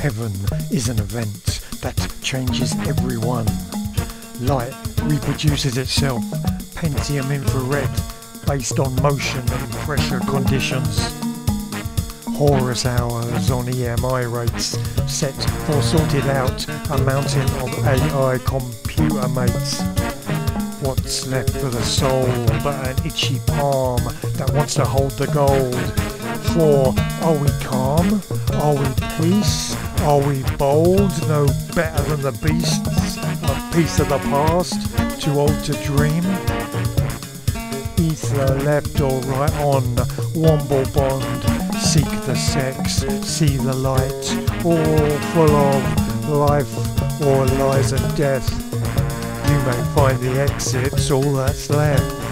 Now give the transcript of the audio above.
Heaven is an event that changes everyone. Light reproduces itself, Pentium infrared, based on motion and pressure conditions. Horus hours on EMI rates, set for sorted out a mountain of AI computer mates. What's left for the soul but an itchy palm that wants to hold the gold? For are we calm? Are we peace? Are we bold? No better than the beasts? A piece of the past? Too old to dream? Ether left or right on? Womble bond? Seek the sex? See the light? All full of life or lies and death? You may find the exit's all that's left.